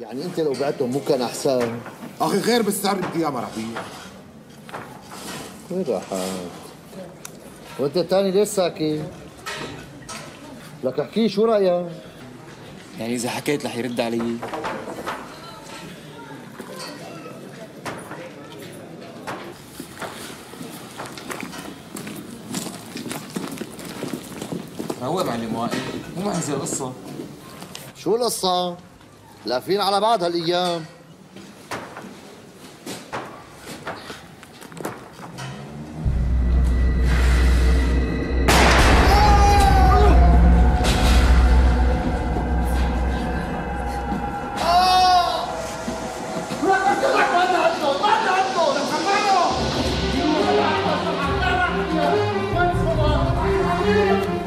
يعني انت لو بعتهم مو كان احسن أخي غير بالسعر بدي اياه ما وين راحت؟ وانت الثاني ليش ساكت؟ لك احكي شو رأيك؟ يعني إذا حكيت رح يرد علي هو معلم وائل مو معزة القصة شو القصة؟ لافين على بعض هالايام Yeah. آه!